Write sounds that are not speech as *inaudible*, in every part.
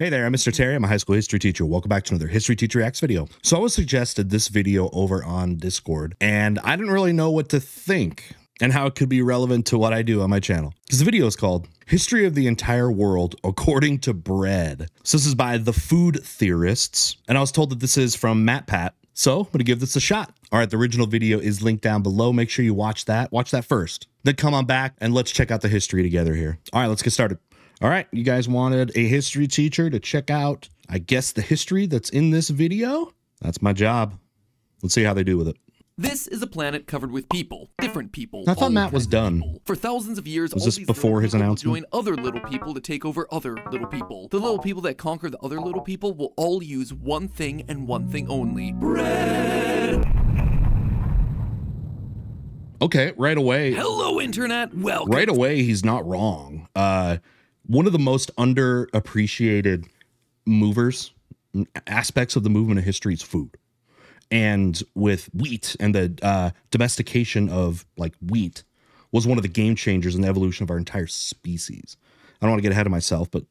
Hey there, I'm Mr. Terry. I'm a high school history teacher. Welcome back to another History Teacher Reacts video. So I was suggested this video over on Discord, and I didn't really know what to think and how it could be relevant to what I do on my channel. Because the video is called History of the Entire World According to Bread. So this is by the food theorists, and I was told that this is from MatPat. So I'm gonna give this a shot. All right, the original video is linked down below. Make sure you watch that. Watch that first. Then come on back and let's check out the history together here. All right, let's get started. All right, you guys wanted a history teacher to check out, I guess, the history that's in this video? That's my job. Let's see how they do with it. This is a planet covered with people, different people. I thought Matt was done. people. For thousands of years, Was all this these before his announcement? Join other little people to take over other little people. The little people that conquer the other little people will all use one thing and one thing only: bread. Okay, right away. Hello, internet. Welcome. right away he's not wrong uh one of the most underappreciated movers aspects of the movement of history is food. And with wheat and the uh domestication of like wheat was one of the game changers in the evolution of our entire species. I don't want to get ahead of myself but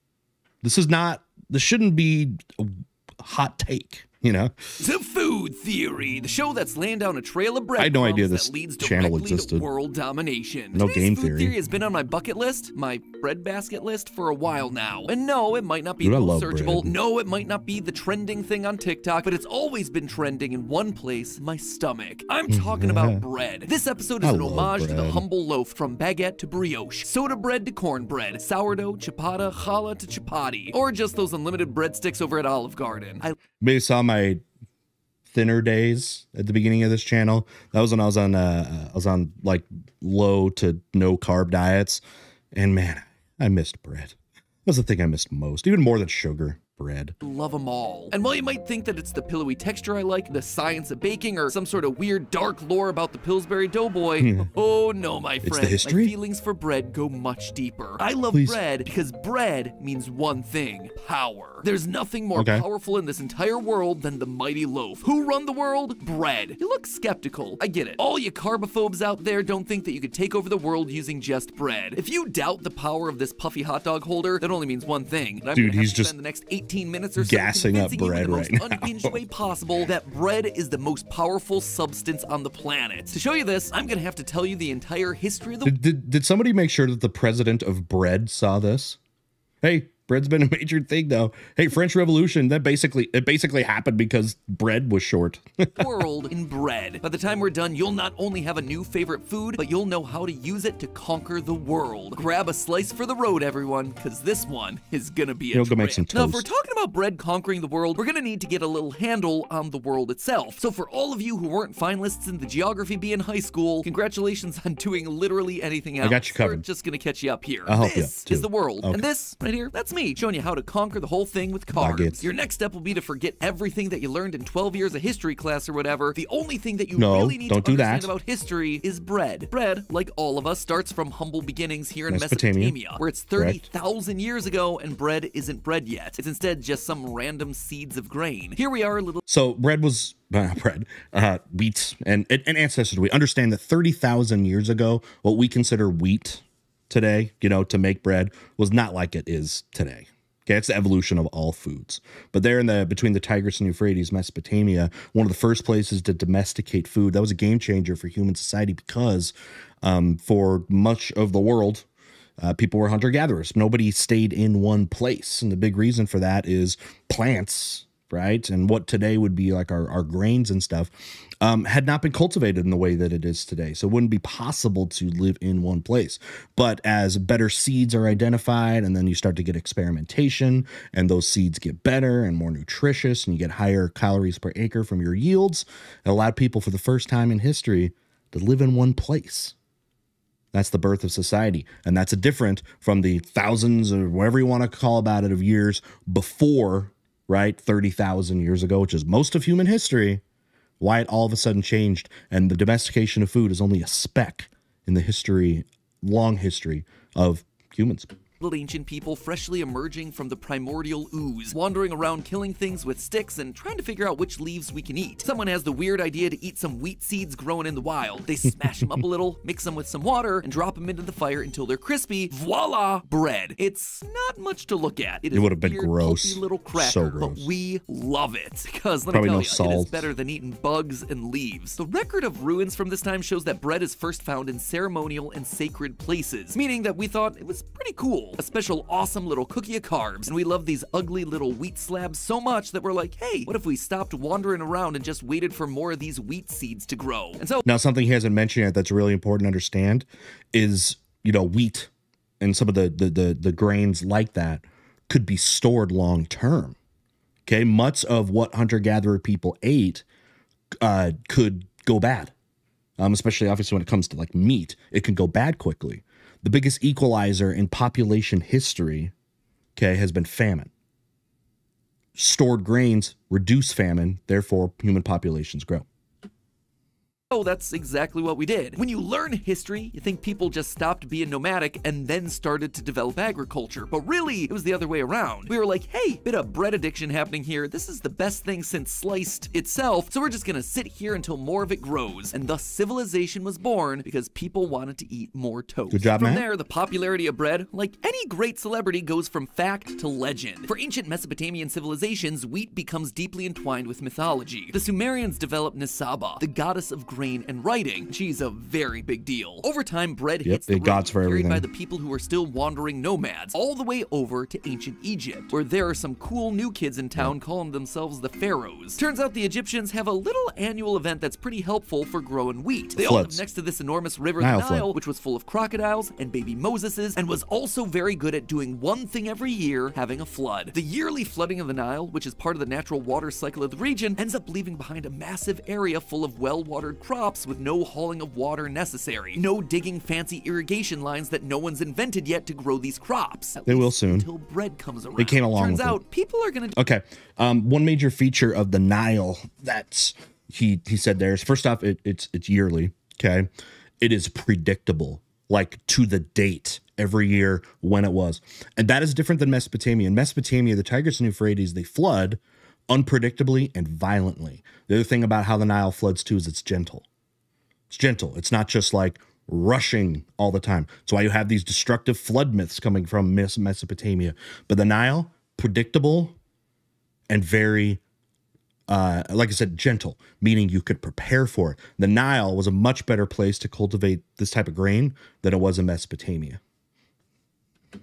this is not this shouldn't be a hot take you know Food Theory, the show that's laying down a trail of bread. I had no idea this that leads channel existed. To world domination. No Today's game food theory. has been on my bucket list, my bread basket list, for a while now. And no, it might not be Dude, searchable. bread. No, it might not be the trending thing on TikTok, but it's always been trending in one place: my stomach. I'm mm-hmm. talking about bread. This episode is I an homage to the humble loaf, from baguette to brioche, soda bread to cornbread, sourdough, ciabatta, challah to chapati, or just those unlimited breadsticks over at Olive Garden. I maybe saw my thinner days at the beginning of this channel. That was when I was on uh I was on like low to no carb diets. And man, I missed bread. That was the thing I missed most, even more than sugar, bread. love them all. And while you might think that it's the pillowy texture I like, the science of baking, or some sort of weird dark lore about the Pillsbury Doughboy, *laughs* oh no, my the friend. history? My feelings for bread go much deeper. I love Please. bread because bread means one thing power. There's nothing more Okay. powerful in this entire world than the mighty loaf. Who run the world? Bread. You look skeptical. I get it. All you carbophobes out there don't think that you could take over the world using just bread. If you doubt the power of this puffy hot dog holder, that only means one thing. I'm Dude, gonna have he's to just spend the next 18 minutes or so gassing up you bread the right most now. unhinged way possible that bread is the most powerful substance on the planet. To show you this, I'm gonna have to tell you the entire history of the Did, did did somebody make sure that the president of bread saw this? Hey, bread's been a major thing though. Hey, French Revolution, that basically it basically happened because bread was short. *laughs* world in bread. By the time we're done, you'll not only have a new favorite food, but you'll know how to use it to conquer the world. Grab a slice for the road, everyone, because this one is gonna be a You'll go make some Now, if we're talking about bread conquering the world, we're gonna need to get a little handle on the world itself. So for all of you who weren't finalists in the geography bee in high school, congratulations on doing literally anything else. I got you We're covered. just gonna catch you up here. I'll help you this up, too. is the world, Okay. and this right here, that's me showing you how to conquer the whole thing with. Baguettes. Your next step will be to forget everything that you learned in 12 years of history class or whatever. The only thing that you No, really need don't to do that. understand about history is bread. Bread, like all of us, starts from humble beginnings here in Mesopotamia. Mesopotamia, where it's 30,000 years ago and bread isn't bread yet. It's instead just some random seeds of grain. Here we are, a little So bread was *laughs* uh, bread, uh, wheat, and and ancestors. We understand that thirty thousand years ago, what we consider wheat today, you know, to make bread, was not like it is today. Okay, it's the evolution of all foods. But there in the between the Tigris and Euphrates, Mesopotamia, one of the first places to domesticate food. That was a game changer for human society because um, for much of the world, uh, people were hunter gatherers. Nobody stayed in one place. And the big reason for that is plants, right? And what today would be like our, our grains and stuff um, had not been cultivated in the way that it is today. So it wouldn't be possible to live in one place. But as better seeds are identified, and then you start to get experimentation, and those seeds get better and more nutritious, and you get higher calories per acre from your yields, it allowed people for the first time in history to live in one place. That's the birth of society. And that's a different from the thousands or whatever you want to call about it of years before, right? 30,000 years ago, which is most of human history. Why it all of a sudden changed. And the domestication of food is only a speck in the history, long history of humans. Little ancient people freshly emerging from the primordial ooze, wandering around killing things with sticks and trying to figure out which leaves we can eat. Someone has the weird idea to eat some wheat seeds growing in the wild. They smash them up a *laughs* little, mix them with some water, and drop them into the fire until they're crispy. Voila, bread. It's not much to look at. It would have been gross. little cracker, So but gross. we love it because let Probably me no tell you, it is better than eating bugs and leaves. The record of ruins from this time shows that bread is first found in ceremonial and sacred places, meaning that we thought it was pretty cool. A special awesome little cookie of carbs, and we love these ugly little wheat slabs so much that we're like, hey, what if we stopped wandering around and just waited for more of these wheat seeds to grow? And so Now, something he hasn't mentioned yet that's really important to understand is, you know, wheat and some of the the the, the grains like that could be stored long term. Okay, much of what hunter gatherer people ate uh, could go bad, um, especially obviously when it comes to like meat, it can go bad quickly. The biggest equalizer in population history, okay, has been famine. Stored grains reduce famine, therefore human populations grow. Oh, that's exactly what we did. When you learn history, you think people just stopped being nomadic and then started to develop agriculture. But really, it was the other way around. We were like, hey, bit of bread addiction happening here. This is the best thing since sliced itself. So we're just gonna sit here until more of it grows. And thus civilization was born because people wanted to eat more toast. Good job, From Matt. there, the popularity of bread, like any great celebrity, goes from fact to legend. For ancient Mesopotamian civilizations, wheat becomes deeply entwined with mythology. The Sumerians developed Nisaba, the goddess of grain and writing. She's a very big deal. Over time, bread Yep, hits the gods for carried by the people who are still wandering nomads, all the way over to ancient Egypt, where there are some cool new kids in town calling themselves the pharaohs. Turns out the Egyptians have a little annual event that's pretty helpful for growing wheat. They all live next to this enormous river, Nile the. Nile, which was full of crocodiles and baby Moseses, and was also very good at doing one thing every year, having a flood. The yearly flooding of the Nile, which is part of the natural water cycle of the region, ends up leaving behind a massive area full of well-watered crops with no hauling of water necessary. No digging fancy irrigation lines that no one's invented yet to grow these crops. At They will soon. Until bread comes around. They came along Turns with it. out people are gonna Okay. Um, one major feature of the Nile that's he he said there is first off it, it's it's yearly. Okay, it is predictable, like to the date every year when it was, and that is different than Mesopotamia. In Mesopotamia, the Tigris and Euphrates they flood unpredictably and violently. The other thing about how the Nile floods too is it's gentle. It's gentle. It's not just like rushing all the time. That's why you have these destructive flood myths coming from Mesopotamia. But the Nile, predictable and very, uh, like I said, gentle, meaning you could prepare for it. The Nile was a much better place to cultivate this type of grain than it was in Mesopotamia.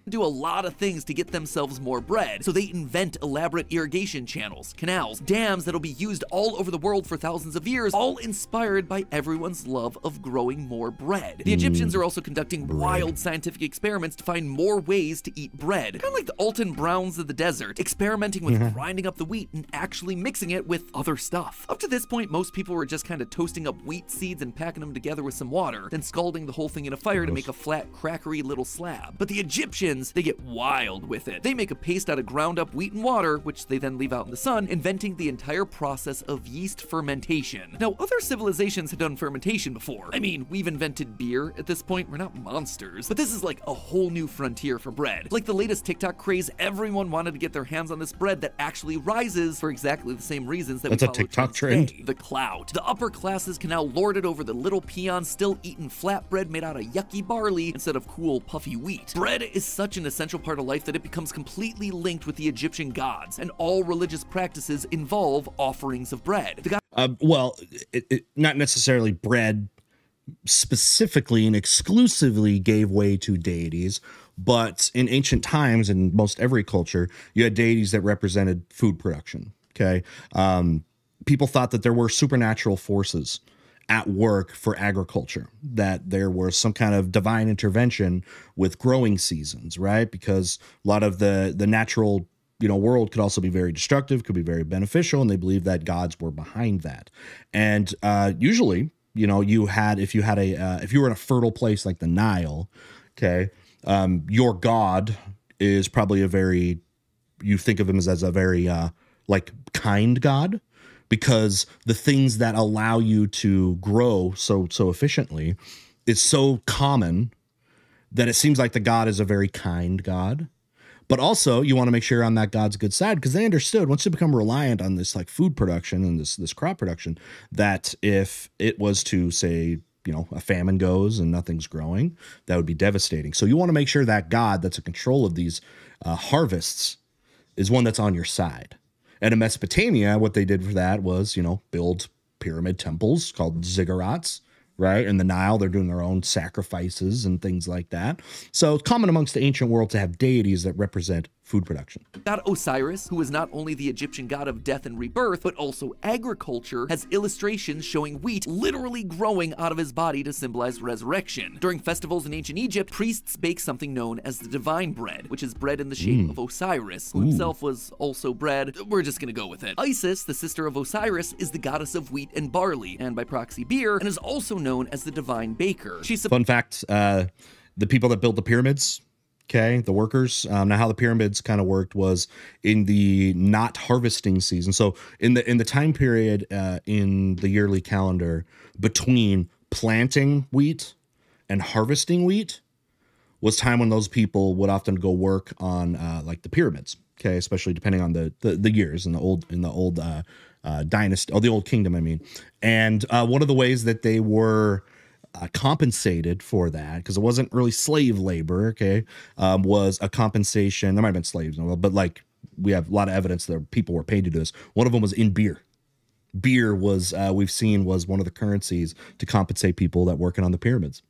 Do a lot of things to get themselves more bread. So they invent elaborate irrigation channels, canals, dams that'll be used all over the world for thousands of years, all inspired by everyone's love of growing more bread. The Egyptians are also conducting wild scientific experiments to find more ways to eat bread. Kind of like the Alton Browns of the desert, experimenting with mm-hmm. grinding up the wheat and actually mixing it with other stuff. Up to this point, most people were just kind of toasting up wheat seeds and packing them together with some water, then scalding the whole thing in a fire to make a flat, crackery little slab. But the Egyptians, they get wild with it. They make a paste out of ground up wheat and water, which they then leave out in the sun, inventing the entire process of yeast fermentation. Now, other civilizations had done fermentation before. I mean, we've invented beer at this point, we're not monsters. But this is like a whole new frontier for bread. Like the latest TikTok craze, everyone wanted to get their hands on this bread that actually rises for exactly the same reasons that That's we a TikTok trend? The clout. The upper classes can now lord it over the little peons still eating flatbread made out of yucky barley instead of cool, puffy wheat. Bread is such an essential part of life that it becomes completely linked with the Egyptian gods, and all religious practices involve offerings of bread. The Uh, well, it, it, not necessarily bread specifically and exclusively gave way to deities, but in ancient times, in most every culture, you had deities that represented food production. Okay. Um, people thought that there were supernatural forces at work for agriculture, that there was some kind of divine intervention with growing seasons, right? Because a lot of the the natural you know world could also be very destructive could be very beneficial and they believed that gods were behind that and uh usually you know you had if you had a uh, if you were in a fertile place like the nile okay um your god is probably a very you think of him as, as a very uh like kind god because the things that allow you to grow so so efficiently is so common that it seems like the God is a very kind God. But also, you want to make sure you're on that God's good side because they understood once you become reliant on this like food production and this this crop production, that if it was to say you know a famine goes and nothing's growing, that would be devastating. So you want to make sure that God that's in control of these uh, harvests is one that's on your side. And in Mesopotamia, what they did for that was you know build pyramid temples called ziggurats right? In the Nile, they're doing their own sacrifices and things like that. So it's common amongst the ancient world to have deities that represent food production. God Osiris, who is not only the Egyptian god of death and rebirth, but also agriculture, has illustrations showing wheat literally growing out of his body to symbolize resurrection. During festivals in ancient Egypt, priests bake something known as the divine bread, which is bread in the shape mm. of Osiris, who Ooh. himself was also bread. We're just gonna go with it. Isis, the sister of Osiris, is the goddess of wheat and barley, and by proxy beer, and is also known as the divine baker. She's fun fact. Uh, the people that built the pyramids Okay, the workers. Um, now, how the pyramids kind of worked was in the not harvesting season. So in the in the time period uh, in the yearly calendar between planting wheat and harvesting wheat was time when those people would often go work on uh, like the pyramids. Okay, especially depending on the the, the years in the old in the old uh, uh, dynasty or the old kingdom. I mean, and uh, one of the ways that they were uh, compensated for that because it wasn't really slave labor. Okay, um, was a compensation. There might have been slaves, but like we have a lot of evidence that people were paid to do this. One of them was in beer. Beer was uh, we've seen was one of the currencies to compensate people that working on the pyramids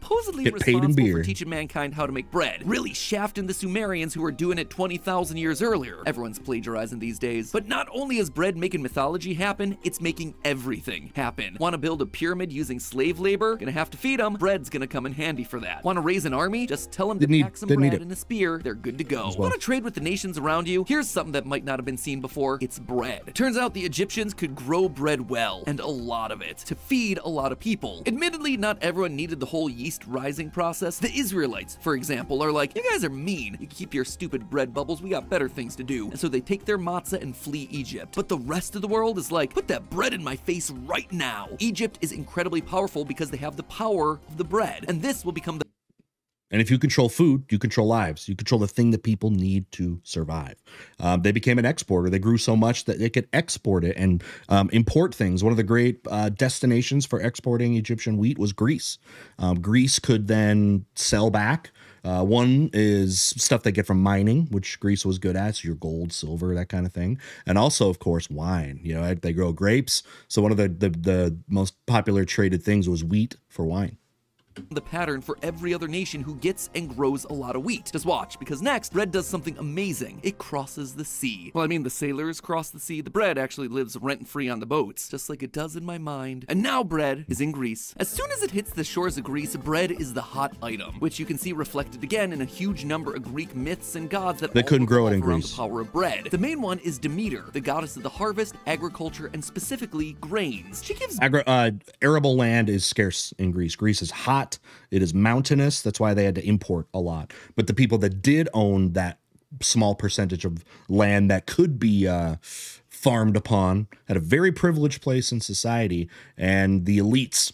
supposedly Get responsible for teaching mankind how to make bread, really shafting the Sumerians who were doing it 20,000 years earlier. Everyone's plagiarizing these days. But not only is bread making mythology happen, it's making everything happen. Want to build a pyramid using slave labor? Gonna have to feed them. Bread's gonna come in handy for that. Want to raise an army? Just tell them to need, pack some bread and a spear. They're good to go. Well. Want to trade with the nations around you? Here's something that might not have been seen before. It's bread. Turns out the Egyptians could grow bread well, and a lot of it, to feed a lot of people. Admittedly, not everyone needed the whole yeast rising process. The Israelites, for example, are like, you guys are mean. You keep your stupid bread bubbles, we got better things to do. And so they take their matzah and flee Egypt. But the rest of the world is like, put that bread in my face right now. Egypt is incredibly powerful because they have the power of the bread. And this will become the and if you control food, you control lives. You control the thing that people need to survive. Um, they became an exporter. They grew so much that they could export it and um, import things. One of the great uh, destinations for exporting Egyptian wheat was Greece. Um, Greece could then sell back. Uh, one is stuff they get from mining, which Greece was good at, so your gold, silver, that kind of thing, and also, of course, wine. You know, they grow grapes. So one of the the, the most popular traded things was wheat for wine the pattern for every other nation who gets and grows a lot of wheat. Just watch, because next, bread does something amazing. It crosses the sea. Well, I mean, the sailors cross the sea. The bread actually lives rent-free on the boats, just like it does in my mind. And now bread is in Greece. As soon as it hits the shores of Greece, bread is the hot item, which you can see reflected again in a huge number of Greek myths and gods that they couldn't grow it in Greece. The power of bread. The main one is Demeter, the goddess of the harvest, agriculture, and specifically grains. She gives Agri- uh, arable land is scarce in Greece. Greece is hot hot. It is mountainous. That's why they had to import a lot. But the people that did own that small percentage of land that could be uh, farmed upon had a very privileged place in society. And the elites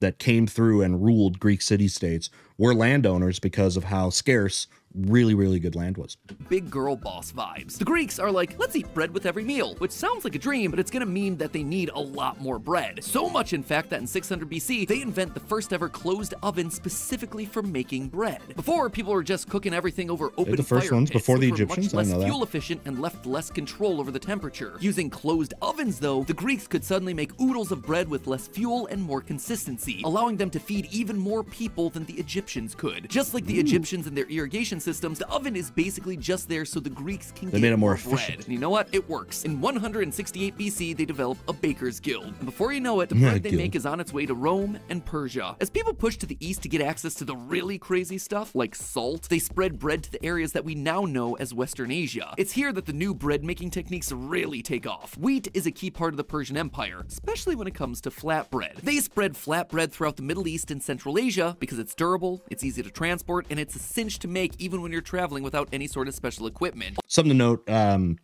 that came through and ruled Greek city states were landowners because of how scarce really, really good land was. Big girl boss vibes. The Greeks are like, let's eat bread with every meal, which sounds like a dream, but it's gonna mean that they need a lot more bread. So much, in fact, that in 600 BC, they invent the first ever closed oven specifically for making bread. Before, people were just cooking everything over open the first fire ones pits, before the Egyptians. Much less fuel efficient and left less control over the temperature. Using closed ovens, though, the Greeks could suddenly make oodles of bread with less fuel and more consistency, allowing them to feed even more people than the Egyptians could. Just like the Ooh. Egyptians and their irrigation systems, the oven is basically just there so the Greeks can they get made it more, efficient. And you know what? It works. In 168 BC, they develop a baker's guild. And before you know it, the bread they make is on its way to Rome and Persia. As people push to the east to get access to the really crazy stuff, like salt, they spread bread to the areas that we now know as Western Asia. It's here that the new bread making techniques really take off. Wheat is a key part of the Persian Empire, especially when it comes to flatbread. They spread flatbread throughout the Middle East and Central Asia because it's durable, it's easy to transport, and it's a cinch to make even when you're traveling without any sort of special equipment. Something to note, um,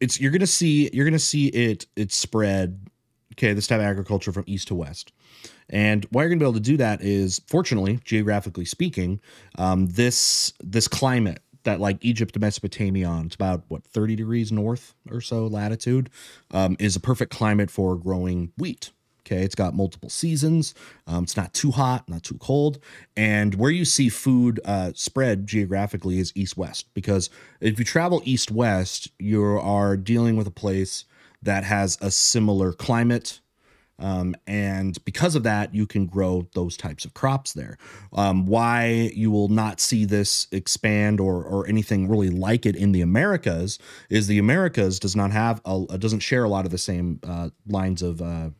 it's you're gonna see you're gonna see it it spread. Okay, this type of agriculture from east to west. And why you're going to be able to do that is, fortunately, geographically speaking, um, this this climate that like Egypt and Mesopotamia on, it's about what 30 degrees north or so latitude, um, is a perfect climate for growing wheat. Okay, it's got multiple seasons. Um, it's not too hot, not too cold, and where you see food uh, spread geographically is east west. Because if you travel east west, you are dealing with a place that has a similar climate, um, and because of that, you can grow those types of crops there. Um, why you will not see this expand or or anything really like it in the Americas is the Americas does not have a, doesn't share a lot of the same uh, lines of uh,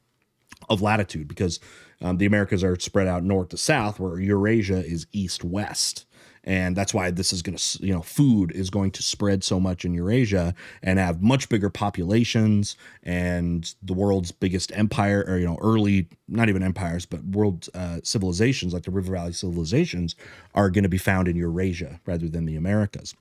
of latitude because um, the Americas are spread out north to south, where Eurasia is east west and that's why this is going to you know food is going to spread so much in Eurasia and have much bigger populations and the world's biggest empire or you know early not even empires but world uh, civilizations like the River Valley civilizations are going to be found in Eurasia rather than the Americas.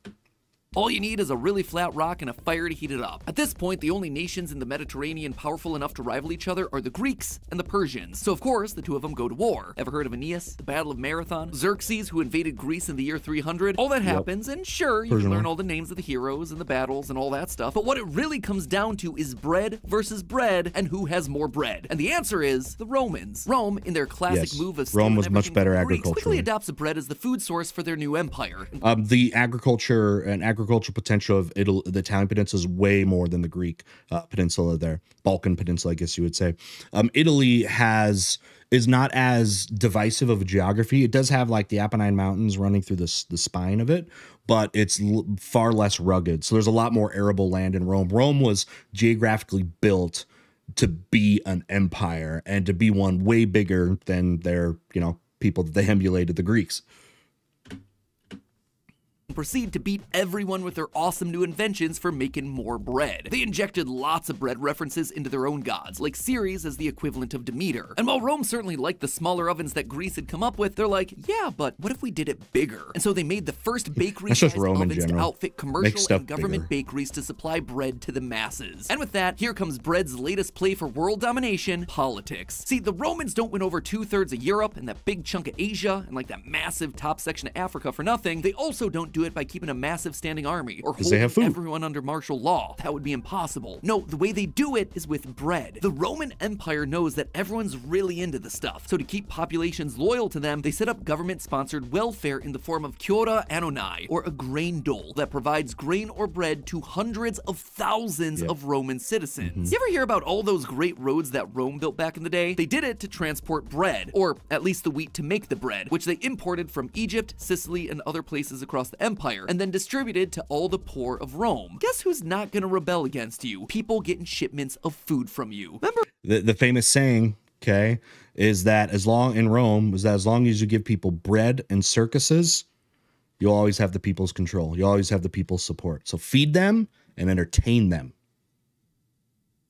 All you need is a really flat rock and a fire to heat it up. At this point, the only nations in the Mediterranean powerful enough to rival each other are the Greeks and the Persians. So of course, the two of them go to war. Ever heard of Aeneas, the Battle of Marathon? Xerxes, who invaded Greece in the year 300? All that happens, yep. and sure, you Persian can learn all the names of the heroes and the battles and all that stuff, but what it really comes down to is bread versus bread and who has more bread. And the answer is the Romans. Rome, in their classic yes. move of Rome was much better agriculture. quickly adopts bread as the food source for their new empire. Um, the agriculture and agriculture agricultural potential of Italy, the Italian peninsula is way more than the Greek uh, peninsula there, Balkan peninsula, I guess you would say. Um, Italy has is not as divisive of a geography. It does have like the Apennine Mountains running through the the spine of it, but it's far less rugged. So there's a lot more arable land in Rome. Rome was geographically built to be an empire and to be one way bigger than their, you know, people that they *laughs* emulated the Greeks proceed to beat everyone with their awesome new inventions for making more bread. They injected lots of bread references into their own gods, like Ceres as the equivalent of Demeter. And while Rome certainly liked the smaller ovens that Greece had come up with, they're like, yeah, but what if we did it bigger? And so they made the first bakery sized ovens to outfit commercial and government bigger. bakeries to supply bread to the masses. And with that, here comes bread's latest play for world domination, politics. See, the Romans don't win over two-thirds of Europe and that big chunk of Asia and like that massive top section of Africa for nothing. They also don't do do it by keeping a massive standing army or holding everyone under martial law. That would be impossible. No, the way they do it is with bread. The Roman Empire knows that everyone's really into the stuff, so to keep populations loyal to them, they set up government-sponsored welfare in the form of Cura Annonae, or a grain dole that provides grain or bread to hundreds of thousands yep. of Roman citizens. Mm -hmm. You ever hear about all those great roads that Rome built back in the day? They did it to transport bread, or at least the wheat to make the bread, which they imported from Egypt, Sicily, and other places across the empire and then distributed to all the poor of Rome. Guess who's not gonna rebel against you? People getting shipments of food from you. Remember? The, the famous saying, okay, is that as long in Rome, was that as long as you give people bread and circuses, you'll always have the people's control. You always have the people's support. So feed them and entertain them.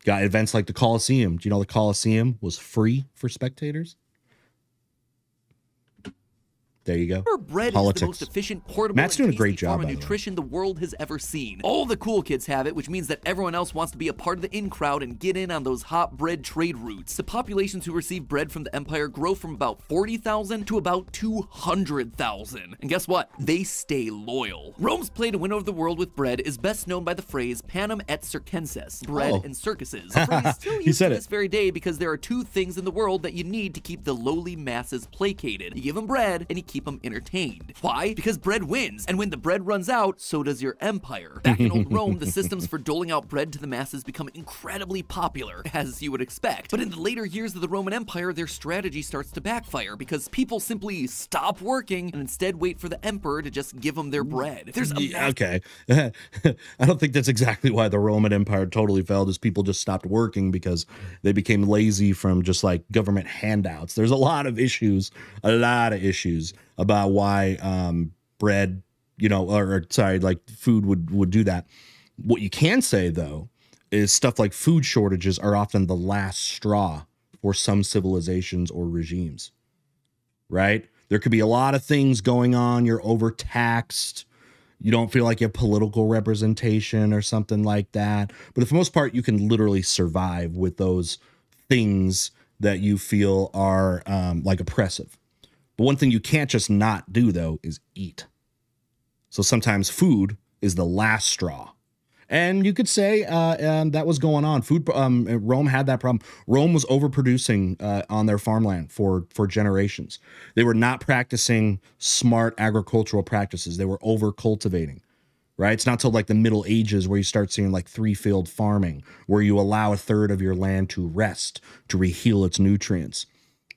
Got events like the Colosseum. Do you know the Colosseum was free for spectators? There you go. bread Politics. is the most efficient, portable, Matt's doing a great job. Form of nutrition the world has ever seen. All the cool kids have it, which means that everyone else wants to be a part of the in crowd and get in on those hot bread trade routes. The populations who receive bread from the empire grow from about 40,000 to about 200,000. And guess what? They stay loyal. Rome's play to win over the world with bread is best known by the phrase panem et circenses, bread oh. and circuses. *laughs* A phrase still used to this very day because there are two things in the world that you need to keep the lowly masses placated. You give them bread and you keep them entertained. Why? Because bread wins, and when the bread runs out, so does your empire. Back in old *laughs* Rome, the systems for doling out bread to the masses become incredibly popular, as you would expect. But in the later years of the Roman Empire, their strategy starts to backfire because people simply stop working and instead wait for the emperor to just give them their bread. There's yeah, okay. *laughs* I don't think that's exactly why the Roman Empire totally failed, is people just stopped working because they became lazy from just like government handouts. There's a lot of issues, a lot of issues about why um, bread, you know, or, or sorry, like food would would do that. What you can say though is stuff like food shortages are often the last straw for some civilizations or regimes. Right? There could be a lot of things going on. You're overtaxed. You don't feel like you have political representation or something like that. But for the most part, you can literally survive with those things that you feel are um, like oppressive. But one thing you can't just not do though is eat. So sometimes food is the last straw. And you could say uh, um, that was going on. Food. Um, Rome had that problem. Rome was overproducing uh, on their farmland for for generations. They were not practicing smart agricultural practices. They were over cultivating. Right. It's not till like the Middle Ages where you start seeing like three field farming, where you allow a third of your land to rest to reheal its nutrients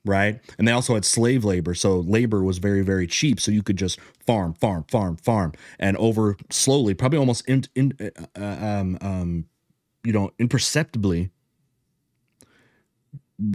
right? And they also had slave labor, so labor was very very cheap, so you could just farm, farm, farm, farm, and over slowly, probably almost in, in uh, um, um, you know, imperceptibly.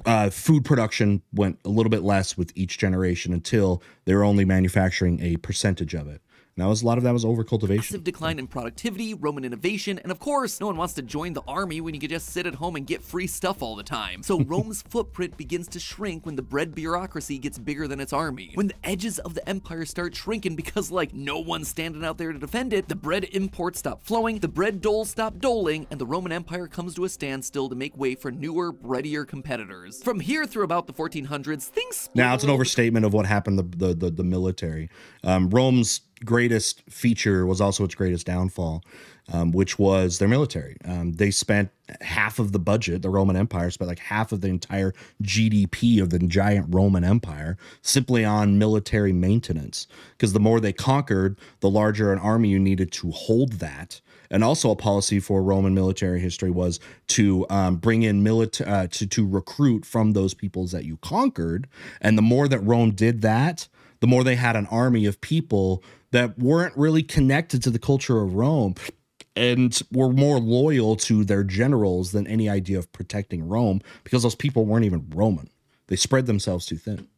Uh, food production went a little bit less with each generation until they were only manufacturing a percentage of it. Was a lot of that was overcultivation. Massive decline in productivity, Roman innovation, and of course, no one wants to join the army when you can just sit at home and get free stuff all the time. So *laughs* Rome's footprint begins to shrink when the bread bureaucracy gets bigger than its army. When the edges of the empire start shrinking because like no one's standing out there to defend it, the bread imports stop flowing, the bread doles stop doling, and the Roman Empire comes to a standstill to make way for newer, breadier competitors. From here through about the 1400s, things now it's an overstatement of what happened the the the, the military. Um, Rome's greatest feature was also its greatest downfall, um, which was their military. Um, they spent half of the budget, the Roman Empire spent like half of the entire GDP of the giant Roman Empire simply on military maintenance. Because the more they conquered, the larger an army you needed to hold that. And also a policy for Roman military history was to um, bring in military uh, to to recruit from those peoples that you conquered. And the more that Rome did that, the more they had an army of people that weren't really connected to the culture of Rome and were more loyal to their generals than any idea of protecting Rome because those people weren't even Roman. They spread themselves too thin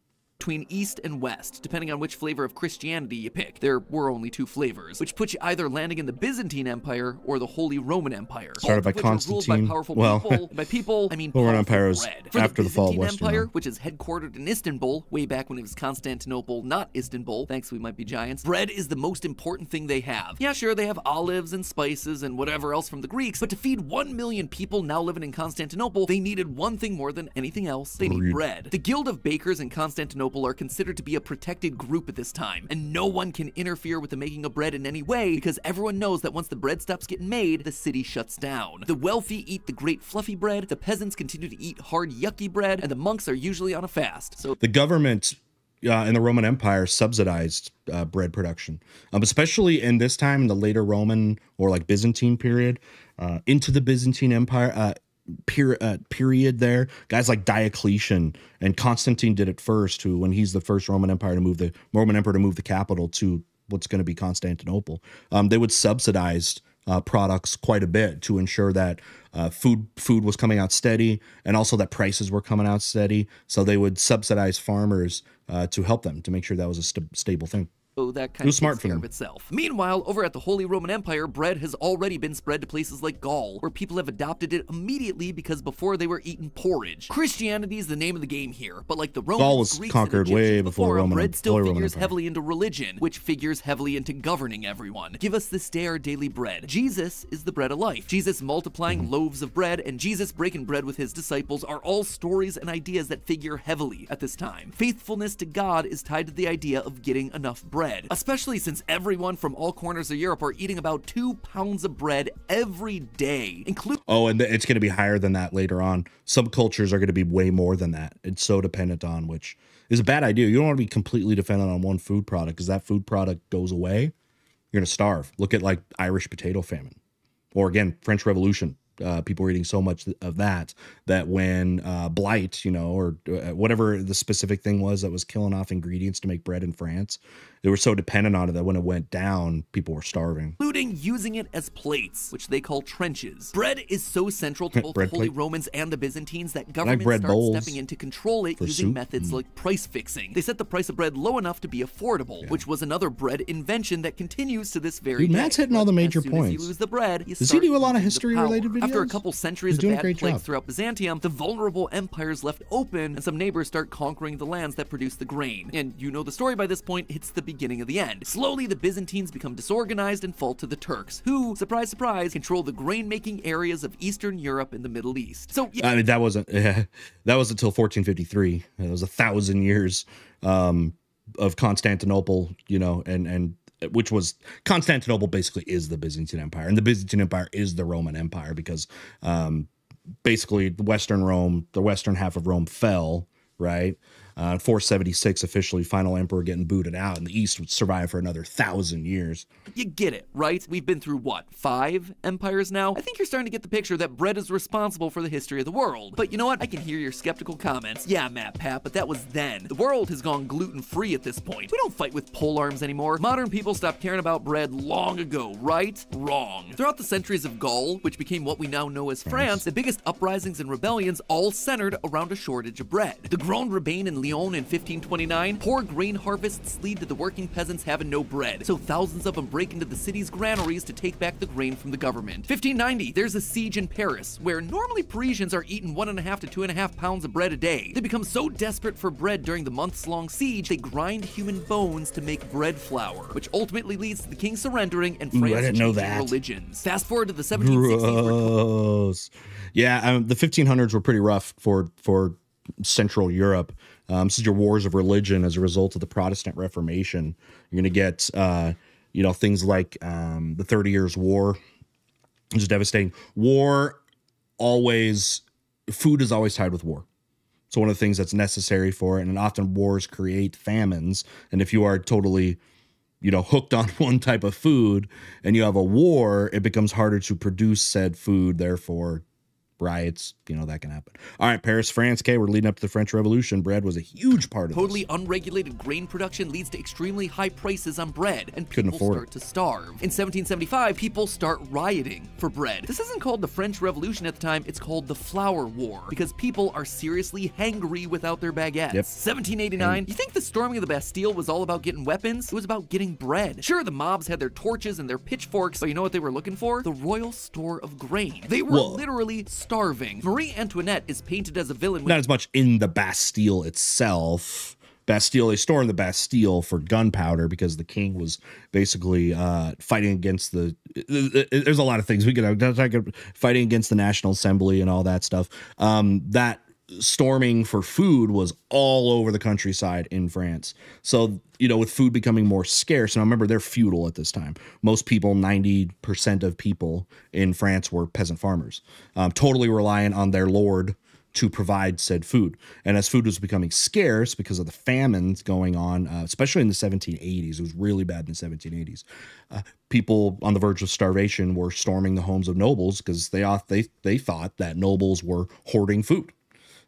between East and West, depending on which flavor of Christianity you pick. There were only two flavors, which put you either landing in the Byzantine Empire or the Holy Roman Empire. Started by Constantine. By powerful well, people. by people, I mean Roman Empire was after the, the, fall of Western Empire, which is headquartered in Istanbul, way back when it was Constantinople, not Istanbul. Thanks, we might be giants. Bread is the most important thing they have. Yeah, sure, they have olives and spices and whatever else from the Greeks, but to feed one million people now living in Constantinople, they needed one thing more than anything else. They need bread. The Guild of Bakers in Constantinople are considered to be a protected group at this time, and no one can interfere with the making of bread in any way because everyone knows that once the bread stops getting made, the city shuts down. The wealthy eat the great fluffy bread, the peasants continue to eat hard yucky bread, and the monks are usually on a fast. So the government uh, in the Roman Empire subsidized uh, bread production, um, especially in this time in the later Roman or like Byzantine period, uh, into the Byzantine Empire. Uh, per, period there. Guys like Diocletian and Constantine did it first. Who, when he's the first Roman Empire to move the Roman Emperor to move the capital to what's going to be Constantinople, um, they would subsidize uh, products quite a bit to ensure that uh, food food was coming out steady and also that prices were coming out steady. So they would subsidize farmers uh, to help them to make sure that was a st- stable thing. So that kind of smart takes care of itself. Meanwhile, over at the Holy Roman Empire, bread has already been spread to places like Gaul, where people have adopted it immediately because before they were eating porridge. Christianity is the name of the game here, but like the Romans, Gaul was Greeks, conquered way before Roman. Bread still figures heavily into religion, which figures heavily into governing everyone. Give us this day our daily bread. Jesus is the bread of life. Jesus multiplying mm-hmm. loaves of bread and Jesus breaking bread with his disciples are all stories and ideas that figure heavily at this time. Faithfulness to God is tied to the idea of getting enough bread, especially since everyone from all corners of Europe are eating about two pounds of bread every day, including. Oh, and it's going to be higher than that later on. Some cultures are going to be way more than that. It's so dependent on which is a bad idea. You don't want to be completely dependent on one food product because that food product goes away, you're going to starve. Look at like Irish potato famine, or again French Revolution uh, people were eating so much of that that when uh, blight, you know, or uh, whatever the specific thing was that was killing off ingredients to make bread in France, they were so dependent on it that when it went down, people were starving. Including using it as plates, which they call trenches. Bread is so central to *laughs* both the Holy plate. Romans and the Byzantines that governments like start stepping in to control it using soup? methods mm. like price fixing. They set the price of bread low enough to be affordable, yeah. which was another bread invention that continues to this very Dude, Matt's hitting all the major as points. As you lose the bread, you Does he do a lot of history related videos? After a couple centuries of bad plagues throughout Byzantium, the vulnerable empires left open, and some neighbors start conquering the lands that produce the grain. And you know the story by this point, it's the beginning of the end. Slowly, the Byzantines become disorganized and fall to the Turks, who, surprise, surprise, control the grain making areas of Eastern Europe and the Middle East. So, yeah, I mean, that wasn't *laughs* that was until 1453. It was a thousand years um, of Constantinople, you know, and and which was Constantinople basically is the Byzantine Empire, and the Byzantine Empire is the Roman Empire because um, basically the Western Rome, the western half of Rome fell, right? Uh, 476 officially, final emperor getting booted out, and the East would survive for another thousand years. You get it, right? We've been through what, five empires now? I think you're starting to get the picture that bread is responsible for the history of the world. But you know what? I can hear your skeptical comments. Yeah, MatPat, but that was then. The world has gone gluten free at this point. We don't fight with pole arms anymore. Modern people stopped caring about bread long ago, right? Wrong. Throughout the centuries of Gaul, which became what we now know as France, the biggest uprisings and rebellions all centered around a shortage of bread. The Grand Rebellion in Lyon in 1529, poor grain harvests lead to the working peasants having no bread, so thousands of them break into the city's granaries to take back the grain from the government. 1590, there's a siege in Paris, where normally Parisians are eating one and a half to two and a half pounds of bread a day. They become so desperate for bread during the months long siege, they grind human bones to make bread flour, which ultimately leads to the king surrendering and France know changing that. religions. Fast forward to the 1760s, Gross. Yeah, um, the 1500s were pretty rough for for Central Europe. Um, this is your wars of religion as a result of the Protestant Reformation. You're going to get, uh, you know, things like um, the Thirty Years' War, which is devastating. War always, food is always tied with war. It's one of the things that's necessary for it, and often wars create famines. And if you are totally you know hooked *laughs* on one type of food and you have a war it becomes harder to produce said food therefore riots you know that can happen all right paris france okay we're leading up to the french revolution bread was a huge part of it. Totally this. unregulated grain production leads to extremely high prices on bread, and people afford start to starve. In 1775, people start rioting for bread. This isn't called the French Revolution at the time, it's called the Flour War, because people are seriously hangry without their baguettes. Yep. 1789, you think the storming of the Bastille was all about getting weapons? It was about getting bread. Sure, the mobs had their torches and their pitchforks, but you know what they were looking for? The royal store of grain. They were Whoa. literally starving. Marie Antoinette is painted as a villain. not as much in the bastille itself bastille they store in the bastille for gunpowder because the king was basically uh fighting against the there's a lot of things we could have fighting against the national assembly and all that stuff um that storming for food was all over the countryside in France. So, you know, with food becoming more scarce, and I remember they're feudal at this time. Most people, 90% of people in France were peasant farmers, um, totally reliant on their lord to provide said food. And as food was becoming scarce because of the famines going on, uh, especially in the 1780s, it was really bad in the 1780s. Uh, people on the verge of starvation were storming the homes of nobles because they, they they thought that nobles were hoarding food.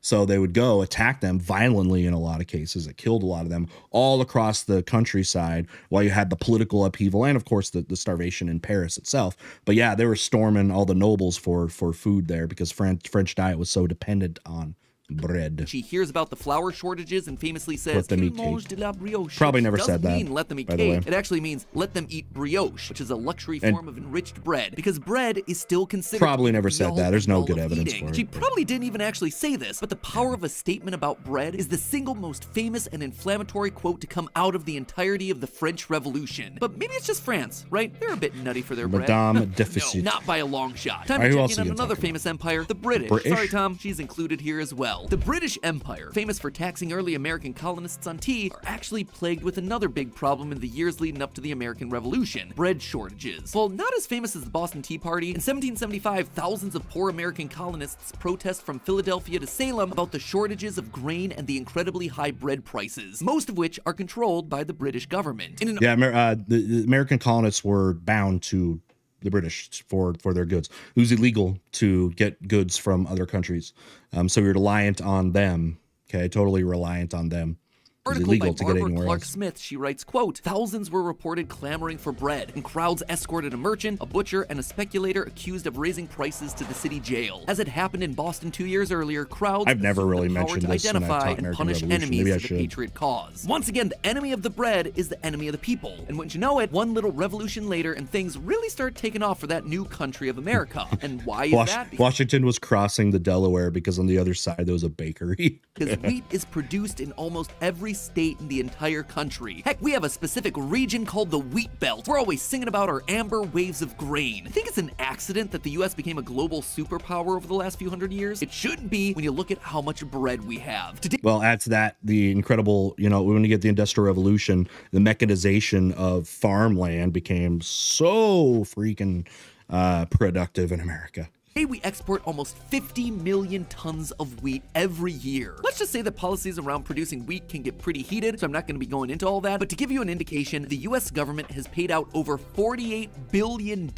So they would go attack them violently in a lot of cases. It killed a lot of them all across the countryside while you had the political upheaval and of course the, the starvation in Paris itself. But yeah, they were storming all the nobles for for food there because French French diet was so dependent on bread. She hears about the flour shortages and famously says, Let them eat cake." de la brioche." Probably never said that, mean let them eat by the way. cake. It actually means let them eat brioche, which is a luxury And- form of enriched bread because bread is still considered Probably never said that. There's no good evidence eating. for it, She probably didn't even actually say this, but the power of a statement about bread is the single most famous and inflammatory quote to come out of the entirety of the French Revolution. But maybe it's just France, right? They're a bit nutty for their bread. Madame *laughs* no, Deficit. not by a long shot. Time right, to check in on another famous empire, the British. British? Sorry, Tom, she's included here as well. The British Empire, famous for taxing early American colonists on tea, are actually plagued with another big problem in the years leading up to the American Revolution bread shortages. While not as famous as the Boston Tea Party, in 1775, thousands of poor American colonists protest from Philadelphia to Salem about the shortages of grain and the incredibly high bread prices, most of which are controlled by the British government. Yeah, uh, the, the American colonists were bound to the British for for their goods. It was illegal to get goods from other countries, um, so we were reliant on them. Okay, totally reliant on them Article by Barbara Clark else. Smith, she writes, quote, Thousands were reported clamoring for bread, and crowds escorted a merchant, a butcher, and a speculator accused of raising prices to the city jail. As had happened in Boston two years earlier, crowds I've never really mentioned to this identify and American punish Revolution. enemies Maybe of the patriot cause. Once again, the enemy of the bread is the enemy of the people. And wouldn't you know it, one little revolution later and things really start taking off for that new country of America. *laughs* and why is Was- that? Washington was crossing the Delaware because on the other side there was a bakery. because *laughs* wheat is produced in almost every state in the entire country. Heck, we have a specific region called the Wheat Belt. We're always singing about our amber waves of grain. I think it's an accident that the US became a global superpower over the last few hundred years. It shouldn't be when you look at how much bread we have. Today, Well, add to that the incredible, you know, when you get the Industrial Revolution, the mechanization of farmland became so freaking uh, productive in America. Today we export almost 50 million tons of wheat every year. Let's just say that policies around producing wheat can get pretty heated, so I'm not going to be going into all that. But to give you an indication, the US government has paid out over $48 billion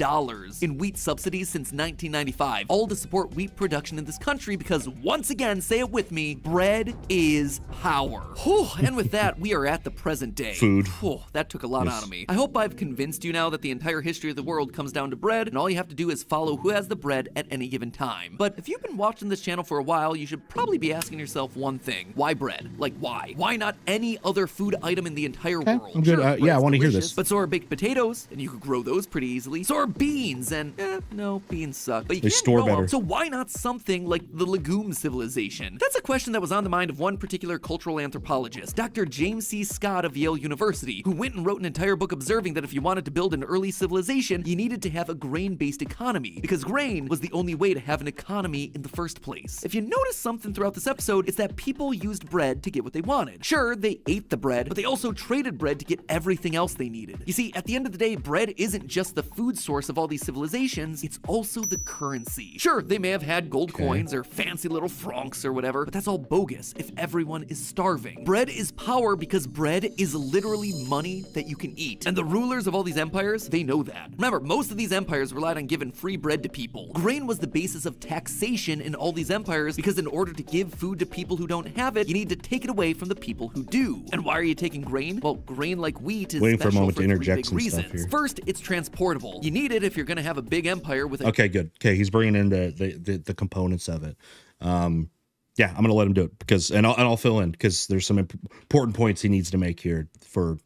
in wheat subsidies since 1995, all to support wheat production in this country because, once again, say it with me, bread is power. Whew, and with that, we are at the present day. Food. Whew, that took a lot out of me. I hope I've convinced you now that the entire history of the world comes down to bread, and all you have to do is follow who has the bread at any given time. But if you've been watching this channel for a while, you should probably be asking yourself one thing. Why bread? Like, why? Why not any other food item in the entire world? I'm good. Sure, Uh, yeah, I wanna hear this. But so are baked potatoes, and you could grow those pretty easily. So are beans, and eh, no, beans suck. But you They can't store grow better. So why not something like the legume civilization? That's a question that was on the mind of one particular cultural anthropologist, Dr. James C. Scott of Yale University, who went and wrote an entire book observing that if you wanted to build an early civilization, you needed to have a grain-based economy, because grain was the only way to have an economy in the first place. If you notice something throughout this episode, it's that people used bread to get what they wanted. Sure, they ate the bread, but they also traded bread to get everything else they needed. You see, at the end of the day, bread isn't just the food source of all these civilizations, it's also the currency. Sure, they may have had gold coins or fancy little francs or whatever, but that's all bogus if everyone is starving. Bread is power because bread is literally money that you can eat. And the rulers of all these empires, they know that. Remember, most of these empires relied on giving free bread to people. Grain was the basis of taxation in all these empires because in order to give food to people who don't have it, you need to take it away from the people who do. And why are you taking grain? Well, grain like wheat is Waiting for a special moment to three interject some stuff reasons. here. First, it's transportable. You need it if you're going to have a big empire with a Okay, good. Okay, he's bringing in the the, the, the components of it. Um, yeah, I'm gonna let him do it because, and I'll, and I'll fill in because there's some imp- important points he needs to make here for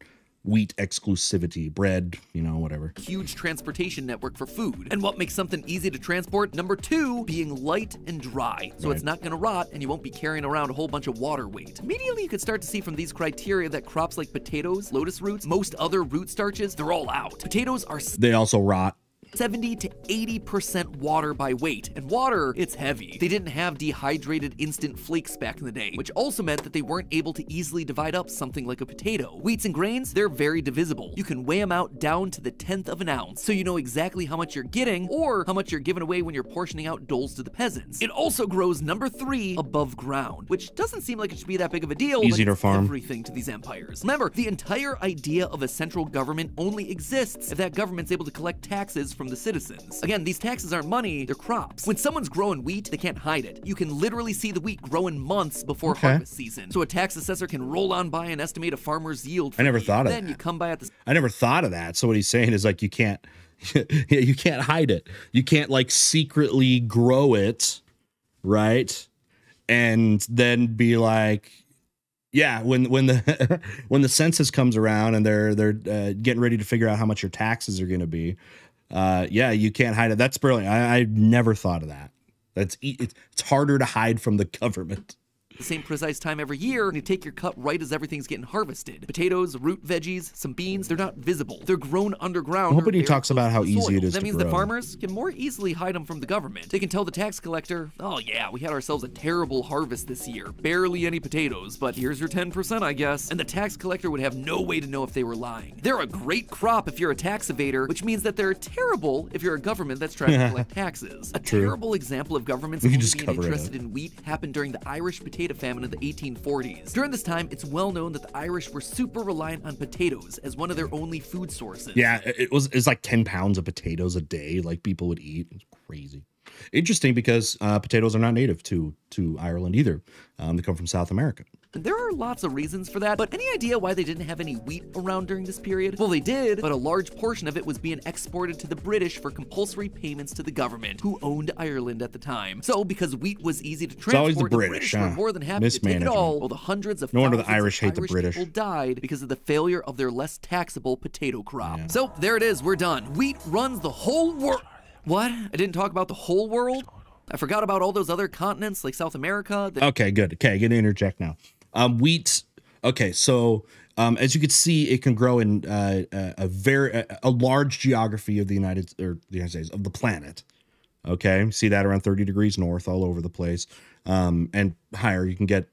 wheat exclusivity, bread, you know, whatever. huge transportation network for food. And what makes something easy to transport? Number two, being light and dry. So it's not gonna rot and you won't be carrying around a whole bunch of water weight. Immediately you could start to see from these criteria that crops like potatoes, lotus roots, most other root starches, they're all out. Potatoes are They also rot. 70 to 80% water by weight. And water, it's heavy. They didn't have dehydrated instant flakes back in the day, which also meant that they weren't able to easily divide up something like a potato. Wheats and grains, they're very divisible. You can weigh them out down to the tenth of an ounce, so you know exactly how much you're getting or how much you're giving away when you're portioning out doles to the peasants. It also grows number three above ground, which doesn't seem like it should be that big of a deal. Easy to farm. everything to these empires. Remember, the entire idea of a central government only exists if that government's able to collect taxes from the citizens. Again, these taxes aren't money, they're crops. When someone's growing wheat, they can't hide it. You can literally see the wheat growing months before Okay. harvest season. So a tax assessor can roll on by and estimate a farmer's yield. I never thought of Then that. you come by at the I never thought of that. So what he's saying is like you can't *laughs* yeah, you can't hide it. You can't like secretly grow it, right? And then be like yeah, when when the *laughs* when the census comes around and they're they're uh, getting ready to figure out how much your taxes are going to be, uh, yeah, you can't hide it. That's brilliant. I, I never thought of that. That's it's, it's harder to hide from the government. The same precise time every year, and you take your cut right as everything's getting harvested. Potatoes, root veggies, some beans, they're not visible. They're grown underground. Well, or but he talks about how easy soil. it is That to means grow. that farmers can more easily hide them from the government. They can tell the tax collector, oh yeah, we had ourselves a terrible harvest this year. Barely any potatoes, but here's your 10%, I guess. And the tax collector would have no way to know if they were lying. They're a great crop if you're a tax evader, which means that they're terrible if you're a government that's trying to *laughs* collect taxes. A True. terrible example of governments only being cover it up. interested in wheat happened during the Irish potato famine in the 1840s. During this time, it's well known that the Irish were super reliant on potatoes as one of their only food sources. Yeah, it was like ten pounds of potatoes a day. Like people would eat. It's crazy. Interesting because uh, potatoes are not native to to Ireland either. Um, they come from South America. There are lots of reasons for that, but any idea why they didn't have any wheat around during this period? Well, they did, but a large portion of it was being exported to the British for compulsory payments to the government, who owned Ireland at the time. So, because wheat was easy to transport, always the the British, were huh? more than happy to take it all. Well, the hundreds of No wonder the thousands of Irish hate the British. people died because of the failure of their less taxable potato crop. So there it is, we're done. Wheat runs the whole world. What? I didn't talk about the whole world? I forgot about all those other continents like South America. Okay, good. Okay, I'm gonna interject now. Um, wheat. Okay, so um, as you can see, it can grow in uh, a, a very a, a large geography of the United or the United States of the planet. Okay, see that around 30 degrees north, all over the place, um, and higher. You can get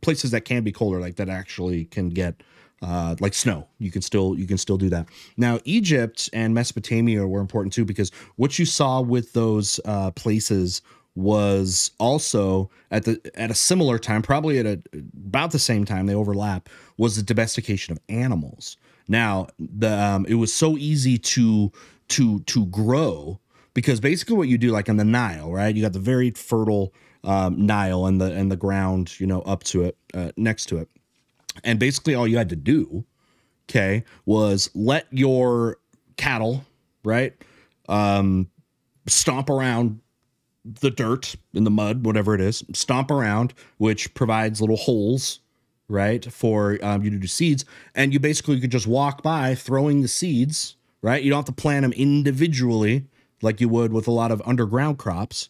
places that can be colder, like that actually can get uh, like snow. You can still you can still do that. Now, Egypt and Mesopotamia were important too because what you saw with those uh, places was also at the at a similar time, probably at a, about the same time they overlap, was the domestication of animals. Now, the um, it was so easy to to to grow because basically what you do, like in the Nile, right? You got the very fertile um, Nile and the and the ground, you know, up to it, uh, next to it, and basically all you had to do, okay, was let your cattle, right, um, stomp around the dirt in the mud, whatever it is, stomp around, which provides little holes, right, for um, you to do seeds. And you basically could just walk by throwing the seeds, right? You don't have to plant them individually like you would with a lot of underground crops.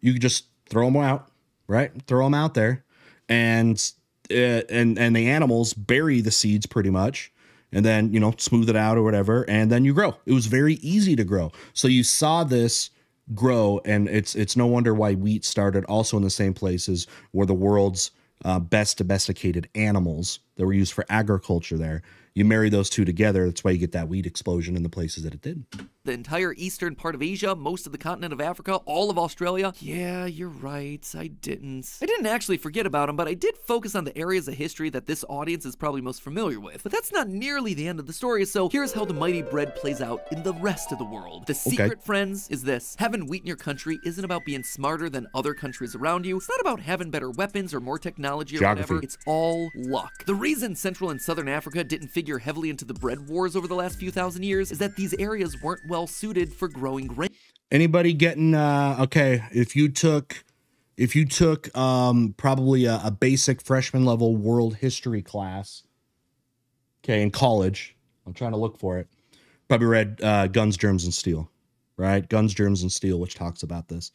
You could just throw them out, right? Throw them out there, and and and the animals bury the seeds pretty much and then you know smooth it out or whatever and then you grow. It was very easy to grow. So you saw this grow and it's it's no wonder why wheat started also in the same places where the world's uh, best domesticated animals that were used for agriculture there you marry those two together that's why you get that wheat explosion in the places that it did the entire eastern part of Asia, most of the continent of Africa, all of Australia. Yeah, you're right. I didn't. I didn't actually forget about them, but I did focus on the areas of history that this audience is probably most familiar with. But that's not nearly the end of the story, so here's how the mighty bread plays out in the rest of the world. The secret, friends, is this having wheat in your country isn't about being smarter than other countries around you. It's not about having better weapons or more technology or Geography. whatever. It's all luck. The reason Central and Southern Africa didn't figure heavily into the bread wars over the last few thousand years is that these areas weren't well suited for growing grain. anybody getting uh okay if you took if you took um probably a, a basic freshman level world history class okay in college i'm trying to look for it probably read uh guns germs and steel right guns germs and steel which talks about this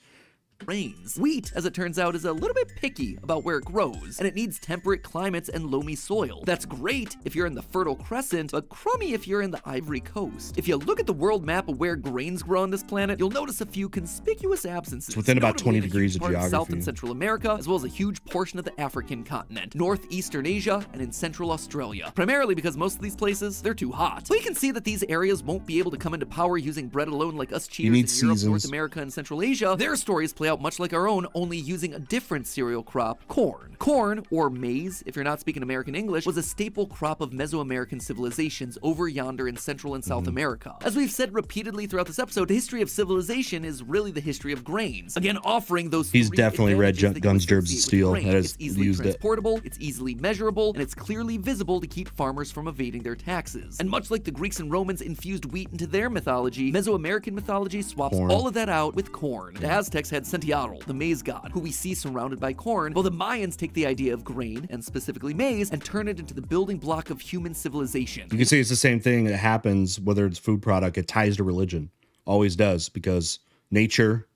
rains. Wheat, as it turns out, is a little bit picky about where it grows, and it needs temperate climates and loamy soil. That's great if you're in the Fertile Crescent, but crummy if you're in the Ivory Coast. If you look at the world map of where grains grow on this planet, you'll notice a few conspicuous absences. It's within about 20 in a degrees of part South and Central America, as well as a huge portion of the African continent, northeastern Asia, and in Central Australia. Primarily because most of these places, they're too hot. We can see that these areas won't be able to come into power using bread alone like us cheaters in Europe, North. America, and Central Asia. Their stories play out much like our own, only using a different cereal crop, corn. Corn, or maize, if you're not speaking American English, was a staple crop of Mesoamerican civilizations over yonder in Central and. South mm-hmm. America. As we've said repeatedly throughout this episode, the history of civilization is really the history of grains. Again, offering those He's definitely read Guns, Germs, and Steel. grain. That has it's easily used it. it's easily measurable, and it's clearly visible to keep farmers from evading their taxes. And much like the Greeks and Romans infused wheat into their mythology, Mesoamerican mythology swaps Corn. all of that out with corn. The Aztecs had Centeotl, the maize god, who we see surrounded by corn, while the Mayans take the idea of grain, and specifically maize, and turn it into the building block of human civilization. you can see it's the same thing that happens whether it's food product it ties to religion. Always does because nature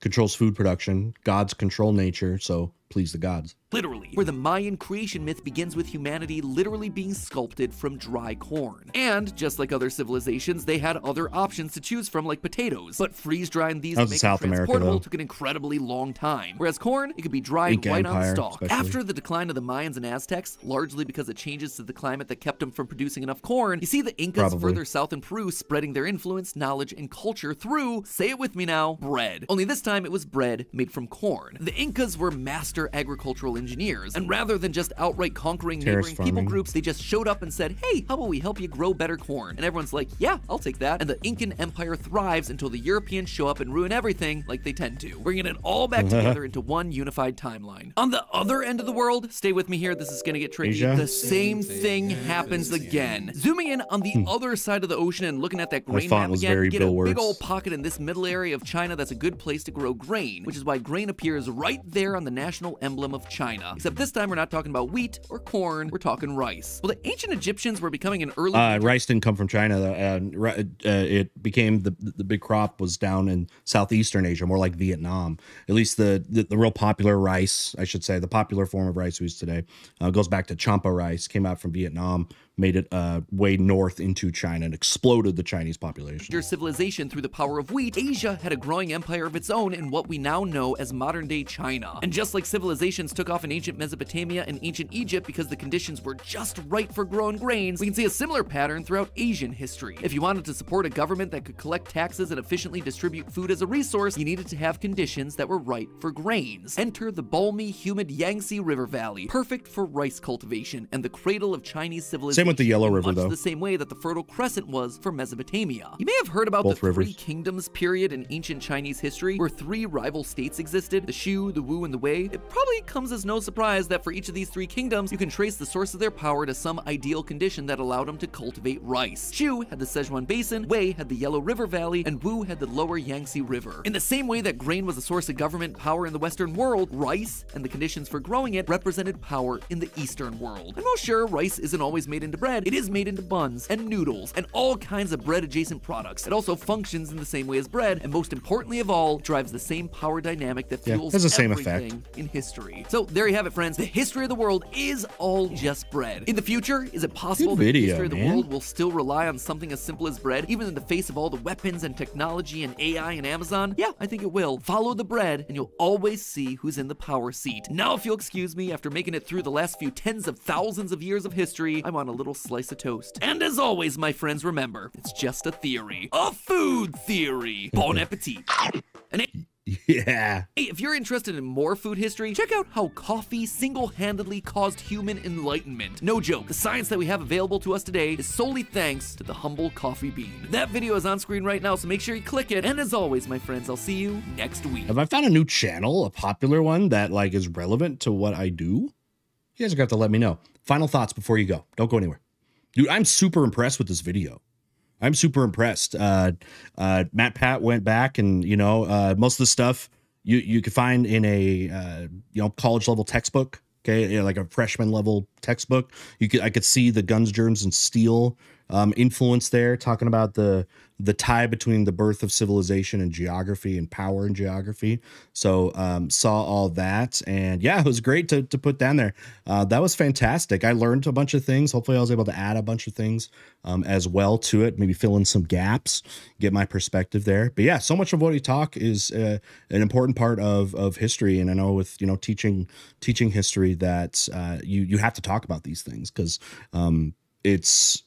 controls food production. Gods control nature so please the gods Literally, where the Mayan creation myth begins with humanity literally being sculpted from dry corn. And just like other civilizations, they had other options to choose from, like potatoes. But freeze drying these to in make them South America, transportable though. took an incredibly long time. Whereas corn, it could be dried Inca right on Empire, stalk. especially. After the decline of the Mayans and Aztecs, largely because of changes to the climate that kept them from producing enough corn, you see the Incas Probably. further south in Peru spreading their influence, knowledge, and culture through, say it with me now, bread. Only this time it was bread made from corn. The Incas were master agricultural engineers. And rather than just outright conquering Terrace neighboring people groups, they just showed up and said, hey, how about we help you grow better corn? And everyone's like, yeah, I'll take that. And the Incan Empire thrives until the Europeans show up and ruin everything like they tend to, bringing it all back *laughs* together into one unified timeline. On the other end of the world, stay with me here, this is gonna get tricky. Asia? The same thing happens again. Zooming in on the hmm. other side of the ocean and looking at that grain map again, very get Bill a big old pocket in this middle area of China that's a good place to grow grain, which is why grain appears right there on the national emblem of China. Except this time we're not talking about wheat or corn, we're talking rice. Well, the ancient Egyptians were becoming an early Uh, rice didn't come from China. Uh, it became the the big crop was down in southeastern Asia, more like Vietnam. At least the the, the real popular rice, I should say, the popular form of rice we use today, uh, goes back to champa rice. Came out from Vietnam, made it uh, way north into China, and exploded the Chinese population. major civilization through the power of wheat, Asia had a growing empire of its own in what we now know as modern day China. And just like civilizations took off in ancient Mesopotamia and ancient Egypt because the conditions were just right for growing grains, we can see a similar pattern throughout Asian history. If you wanted to support a government that could collect taxes and efficiently distribute food as a resource, you needed to have conditions that were right for grains. Enter the balmy, humid Yangtze River Valley, perfect for rice cultivation and the cradle of Chinese civilization. Same with the Yellow River, much though. the same way that the Fertile Crescent was for Mesopotamia. You may have heard about Both the Three. Kingdoms period in ancient Chinese history, where three rival states existed the Shu, the Wu, and the Wei. It probably comes as no surprise that for each of these three kingdoms, you can trace the source of their power to some ideal condition that allowed them to cultivate rice. Shu had the Sichuan Basin, Wei had the Yellow River Valley, and Wu had the lower Yangtze River. In the same way that grain was a source of government power in the Western world, rice and the conditions for growing it represented power in the Eastern world. And while sure, rice isn't always made into bread, it is made into buns and noodles and all kinds of bread adjacent products. It also functions in the same way as bread, and most importantly of all, drives the same power dynamic that fuels has the same effect. everything in history. So there you have it, friends. The history of the world is all just bread. In the future, is it possible that the video, history of the man. world will still rely on something as simple as bread, even in the face of all the weapons and technology and AI and Amazon? Yeah, I think it will. Follow the bread, and you'll always see who's in the power seat. Now, if you'll excuse me, after making it through the last few tens of thousands of years of history, I'm on a little slice of toast. And as always, my friends, remember, it's just a theory. A food theory. Bon appetit. And Yeah. Hey, if you're interested in more food history, check out how coffee single handedly caused human enlightenment. No joke, the science that we have available to us today is solely thanks to the humble coffee bean. That video is on screen right now, so make sure you click it. And as always, my friends, I'll see you next week. Have I found a new channel, a popular one that like is relevant to what I do? You guys are going to have to let me know. Final thoughts before you go. Don't go anywhere. Dude, I'm super impressed with this video. I'm super impressed. Uh, uh, MatPat went back and, you know, uh, most of the stuff you, you could find in a, uh, you know, college level textbook. Okay. you know, like a freshman level textbook. You could, I could see the guns, germs and steel, um, influence there talking about the, the tie between the birth of civilization and geography and power and geography. So um, saw all that, and yeah, it was great to to put down there. Uh, that was fantastic. I learned a bunch of things. Hopefully, I was able to add a bunch of things um, as well to it. Maybe fill in some gaps, get my perspective there. But yeah, so much of what we talk is uh, an important part of of history, and I know with you know teaching teaching history that uh, you you have to talk about these things because um, it's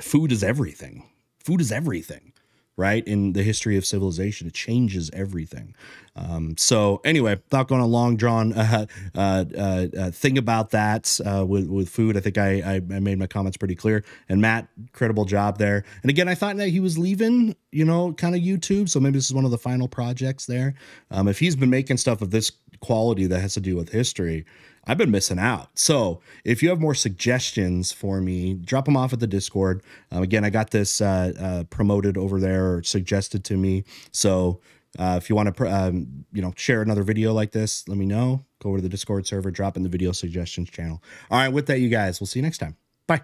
food is everything. Food is everything, right? In the history of civilization, it changes everything. Um, so anyway, without going a long drawn *laughs* uh, uh, uh, thing about that uh, with with food, I think I, I made my comments pretty clear. And Mat, incredible job there. And again, I thought that he was leaving, you know, kind of YouTube. So maybe this is one of the final projects there. Um, if he's been making stuff of this quality that has to do with history, I've been missing out. So if you have more suggestions for me, drop them off at the Discord. Um, again, I got this uh, uh, promoted over there or suggested to me. So uh, if you want to, pr- um, you know, share another video like this, let me know. Go over to the Discord server, drop in the video suggestions channel. All right, with that, you guys, we'll see you next time. Bye.